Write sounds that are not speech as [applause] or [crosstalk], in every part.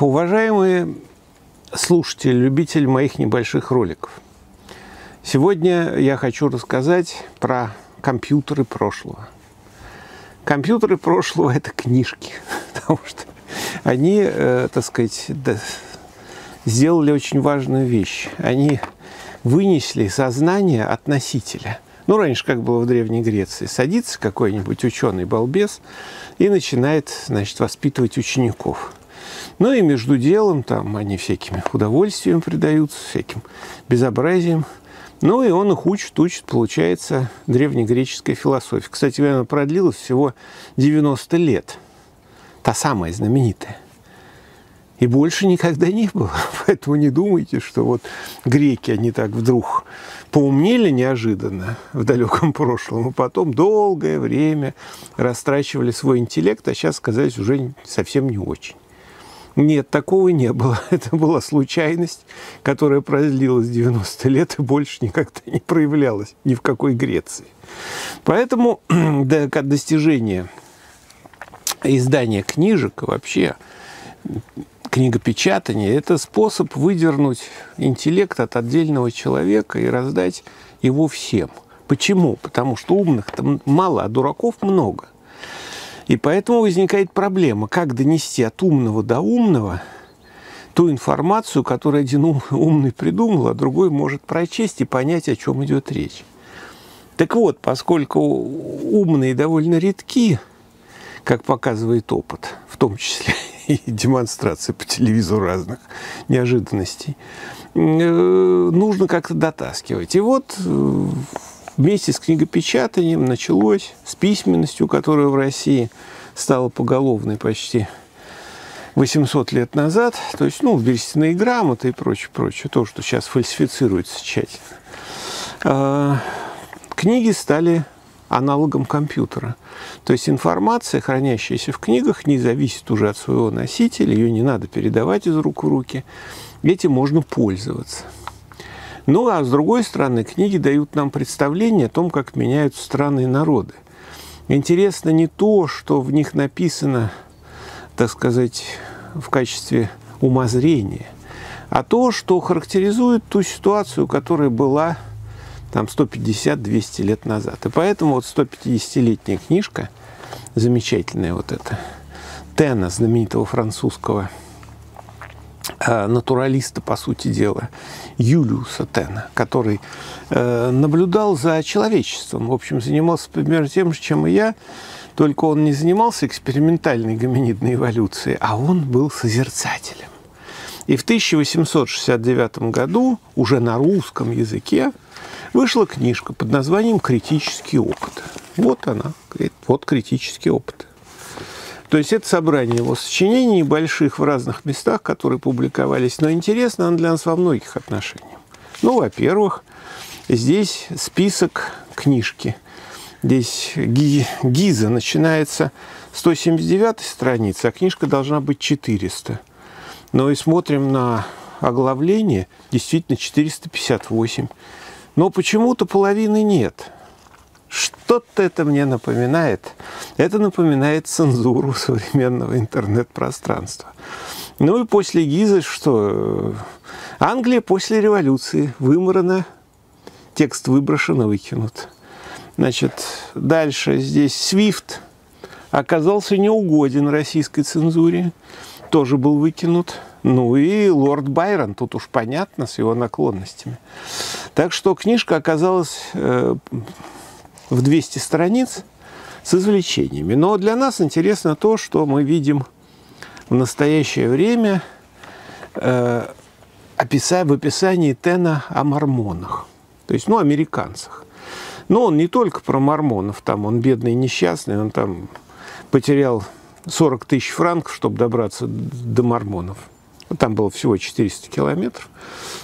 Уважаемые слушатели, любители моих небольших роликов, сегодня я хочу рассказать про компьютеры прошлого. Компьютеры прошлого – это книжки, [laughs] потому что они, э, так сказать, сделали очень важную вещь. Они вынесли сознание от носителя. Ну, раньше, как было в Древней Греции, садится какой-нибудь ученый-балбес и начинает, значит, воспитывать учеников. Ну и между делом там они всякими удовольствием предаются, всяким безобразием. Ну и он их учит, учит, получается, древнегреческая философия. Кстати, она продлилась всего 90 лет. Та самая знаменитая. И больше никогда не было. [laughs] Поэтому не думайте, что вот греки, они так вдруг поумнели неожиданно в далеком прошлом, а потом долгое время растрачивали свой интеллект, а сейчас сказать уже совсем не очень. Нет, такого не было. [laughs] Это была случайность, которая продлилась 90 лет и больше никогда не проявлялась ни в какой Греции. Поэтому [clears throat] до достижения издания книжек вообще книгопечатание – это способ выдернуть интеллект от отдельного человека и раздать его всем. Почему? Потому что умных там мало, а дураков много. И поэтому возникает проблема, как донести от умного до умного ту информацию, которую один ум, умный придумал, а другой может прочесть и понять, о чем идет речь. Так вот, поскольку умные довольно редки, как показывает опыт, в том числе [laughs] и демонстрации по телевизору разных неожиданностей, э, нужно как-то дотаскивать. И вот э, вместе с книгопечатанием началось, с письменностью, которая в России стала поголовной почти 800 лет назад, то есть, ну, берестяные грамоты и прочее, прочее, то, что сейчас фальсифицируется тщательно. А, книги стали аналогом компьютера. То есть информация, хранящаяся в книгах, не зависит уже от своего носителя, ее не надо передавать из рук в руки, этим можно пользоваться. Ну, а с другой стороны, книги дают нам представление о том, как меняются страны и народы. Интересно не то, что в них написано, так сказать, в качестве умозрения, а то, что характеризует ту ситуацию, которая была там 150-200 лет назад. И поэтому вот 150-летняя книжка, замечательная вот эта, Тена, знаменитого французского натуралиста, по сути дела, Юлиуса Тена, который э, наблюдал за человечеством. В общем, занимался примерно тем же, чем и я, только он не занимался экспериментальной гоминидной эволюцией, а он был созерцателем. И в 1869 году уже на русском языке вышла книжка под названием «Критический опыт». Вот она, вот критический опыт. То есть это собрание его сочинений больших в разных местах, которые публиковались. Но интересно она для нас во многих отношениях. Ну, во-первых, здесь список книжки. Здесь гиза начинается 179 страницы, а книжка должна быть 400. Но и смотрим на оглавление, действительно 458. Но почему-то половины нет. Что-то это мне напоминает. Это напоминает цензуру современного интернет-пространства. Ну и после Гизы что? Англия после революции выморана, текст выброшен и выкинут. Значит, дальше здесь Свифт оказался неугоден российской цензуре, тоже был выкинут. Ну и лорд Байрон, тут уж понятно, с его наклонностями. Так что книжка оказалась э, в 200 страниц с извлечениями. Но для нас интересно то, что мы видим в настоящее время э, в описании Тена о мормонах, то есть, ну, американцах. Но он не только про мормонов, там он бедный несчастный, он там потерял 40 тысяч франков, чтобы добраться до мормонов. Там было всего 400 километров.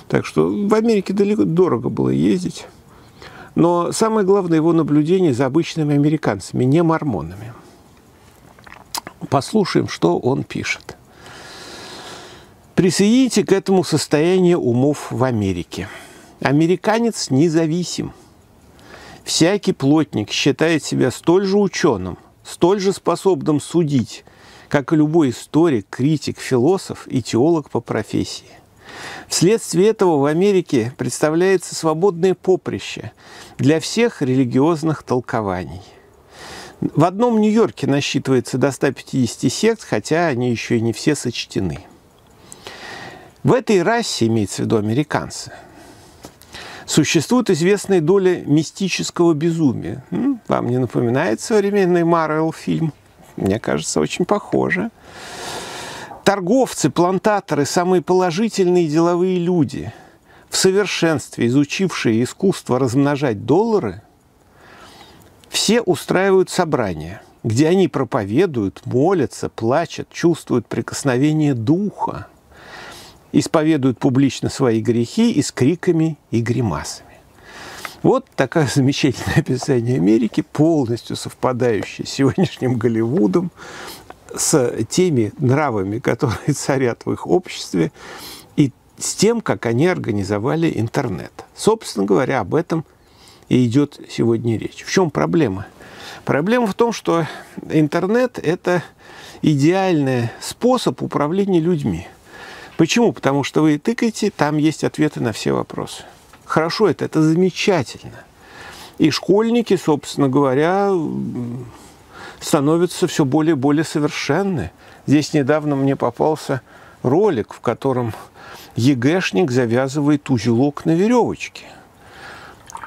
Так что в Америке далеко дорого было ездить. Но самое главное его наблюдение за обычными американцами, не мормонами. Послушаем, что он пишет. Присоедините к этому состояние умов в Америке. Американец независим. Всякий плотник считает себя столь же ученым, столь же способным судить, как и любой историк, критик, философ и теолог по профессии. Вследствие этого в Америке представляется свободное поприще для всех религиозных толкований. В одном Нью-Йорке насчитывается до 150 сект, хотя они еще и не все сочтены. В этой расе, имеется в виду американцы, существует известная доля мистического безумия. Вам не напоминает современный Марвел фильм? Мне кажется, очень похоже. Торговцы, плантаторы, самые положительные деловые люди, в совершенстве изучившие искусство размножать доллары, все устраивают собрания, где они проповедуют, молятся, плачут, чувствуют прикосновение духа, исповедуют публично свои грехи и с криками и гримасами. Вот такое замечательное описание Америки, полностью совпадающее с сегодняшним Голливудом, с теми нравами, которые [laughs] царят в их обществе, и с тем, как они организовали интернет. Собственно говоря, об этом и идет сегодня речь. В чем проблема? Проблема в том, что интернет – это идеальный способ управления людьми. Почему? Потому что вы тыкаете, там есть ответы на все вопросы. Хорошо это, это замечательно. И школьники, собственно говоря, становятся все более и более совершенны. Здесь недавно мне попался ролик, в котором ЕГЭшник завязывает узелок на веревочке.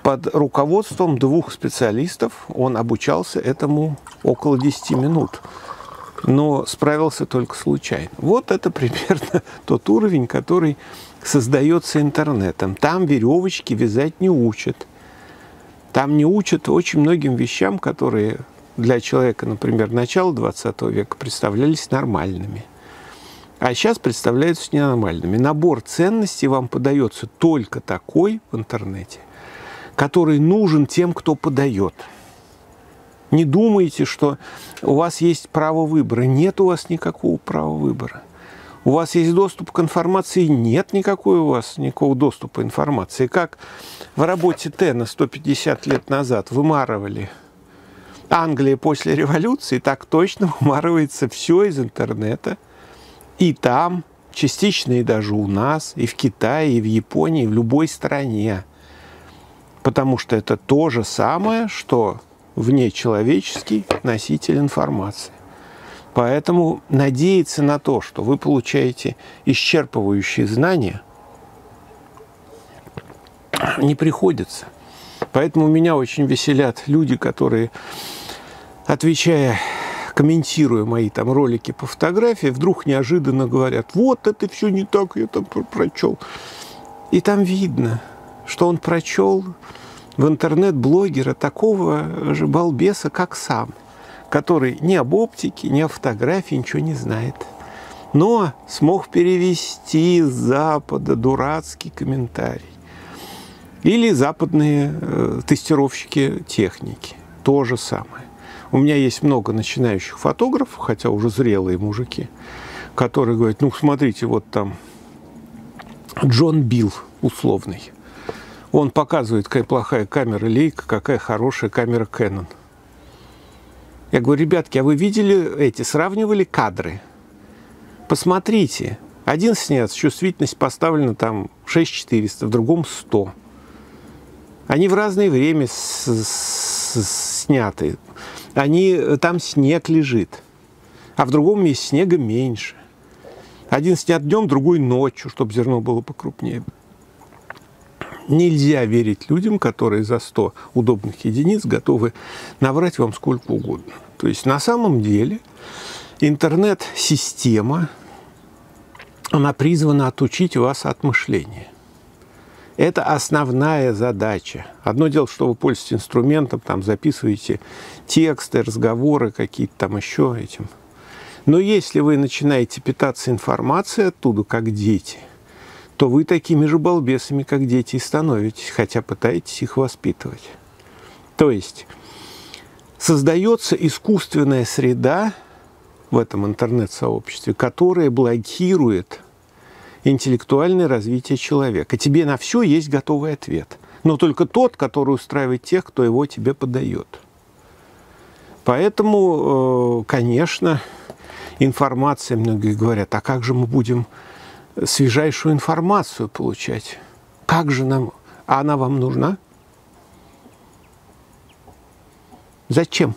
Под руководством двух специалистов он обучался этому около 10 минут, но справился только случайно. Вот это примерно [laughs] тот уровень, который создается интернетом. Там веревочки вязать не учат. Там не учат очень многим вещам, которые для человека, например, начала 20 века представлялись нормальными. А сейчас представляются ненормальными. Набор ценностей вам подается только такой в интернете, который нужен тем, кто подает. Не думайте, что у вас есть право выбора. Нет у вас никакого права выбора. У вас есть доступ к информации? Нет никакой у вас никакого доступа к информации. Как в работе Тена 150 лет назад вымарывали Англия после революции так точно вымарывается все из интернета. И там, частично и даже у нас, и в Китае, и в Японии, и в любой стране. Потому что это то же самое, что внечеловеческий носитель информации. Поэтому надеяться на то, что вы получаете исчерпывающие знания, не приходится. Поэтому меня очень веселят люди, которые, отвечая, комментируя мои там ролики по фотографии, вдруг неожиданно говорят, вот это все не так, я там прочел. И там видно, что он прочел в интернет-блогера такого же балбеса, как сам, который ни об оптике, ни о фотографии ничего не знает. Но смог перевести с Запада дурацкий комментарий. Или западные э, тестировщики техники. То же самое. У меня есть много начинающих фотографов, хотя уже зрелые мужики, которые говорят, ну, смотрите, вот там Джон Билл условный. Он показывает, какая плохая камера Leica, какая хорошая камера Canon. Я говорю, ребятки, а вы видели эти, сравнивали кадры? Посмотрите. Один снят, чувствительность поставлена там 6400, в другом 100. Они в разное время с -с сняты. Они, там снег лежит, а в другом месте снега меньше. Один снят днем, другой ночью, чтобы зерно было покрупнее. Нельзя верить людям, которые за 100 удобных единиц готовы наврать вам сколько угодно. То есть на самом деле интернет-система, она призвана отучить вас от мышления. Это основная задача. Одно дело, что вы пользуетесь инструментом, там записываете тексты, разговоры какие-то там еще этим. Но если вы начинаете питаться информацией оттуда, как дети, то вы такими же балбесами, как дети, и становитесь, хотя пытаетесь их воспитывать. То есть создается искусственная среда в этом интернет-сообществе, которая блокирует интеллектуальное развитие человека. Тебе на все есть готовый ответ. Но только тот, который устраивает тех, кто его тебе подает. Поэтому, э, конечно, информация, многие говорят, а как же мы будем свежайшую информацию получать? Как же нам? А она вам нужна? Зачем?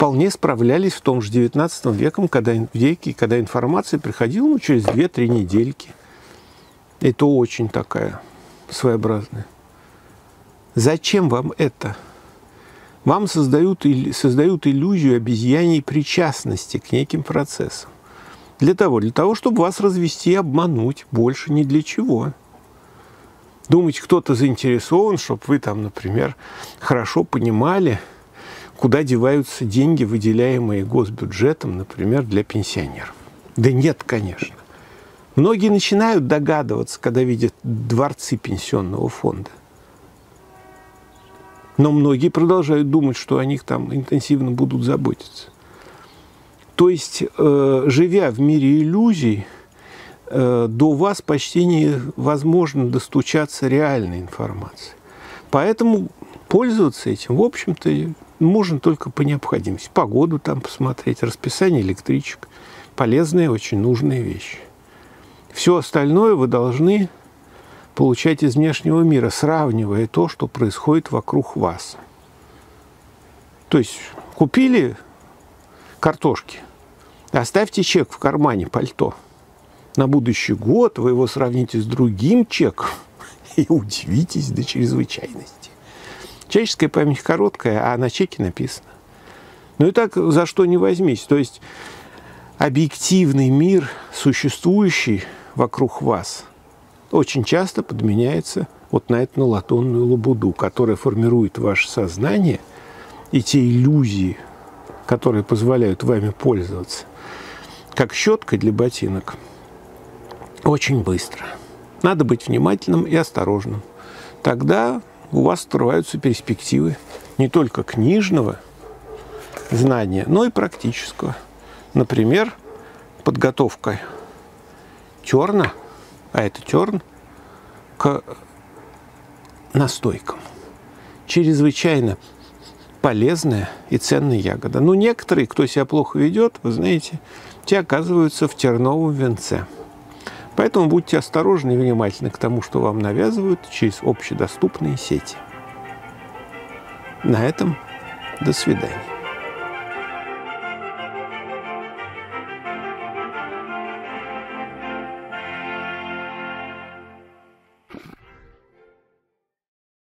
Вполне справлялись в том же 19 веком, когда, веке, когда информация приходила ну, через 2-3 недельки. Это очень такая своеобразная. Зачем вам это? Вам создают, создают иллюзию обезьяньей причастности к неким процессам. Для того, для того, чтобы вас развести и обмануть, больше ни для чего. Думать, кто-то заинтересован, чтобы вы там, например, хорошо понимали, куда деваются деньги, выделяемые госбюджетом, например, для пенсионеров. Да нет, конечно. Многие начинают догадываться, когда видят дворцы пенсионного фонда. Но многие продолжают думать, что о них там интенсивно будут заботиться. То есть, э, живя в мире иллюзий, э, до вас почти невозможно достучаться реальной информации. Поэтому пользоваться этим, в общем-то, можно только по необходимости. Погоду там посмотреть, расписание электричек. Полезные, очень нужные вещи. Все остальное вы должны получать из внешнего мира, сравнивая то, что происходит вокруг вас. То есть купили картошки, оставьте чек в кармане пальто. На будущий год вы его сравните с другим чеком [laughs] и удивитесь до чрезвычайности. Человеческая память короткая, а на чеке написано. Ну и так за что не возьмись. То есть объективный мир, существующий вокруг вас – очень часто подменяется вот на эту латунную лабуду, которая формирует ваше сознание и те иллюзии, которые позволяют вами пользоваться, как щеткой для ботинок, очень быстро. Надо быть внимательным и осторожным. Тогда у вас открываются перспективы не только книжного знания, но и практического. Например, подготовка терна – а это терн, к настойкам. Чрезвычайно полезная и ценная ягода. Но некоторые, кто себя плохо ведет, вы знаете, те оказываются в терновом венце. Поэтому будьте осторожны и внимательны к тому, что вам навязывают через общедоступные сети. На этом до свидания.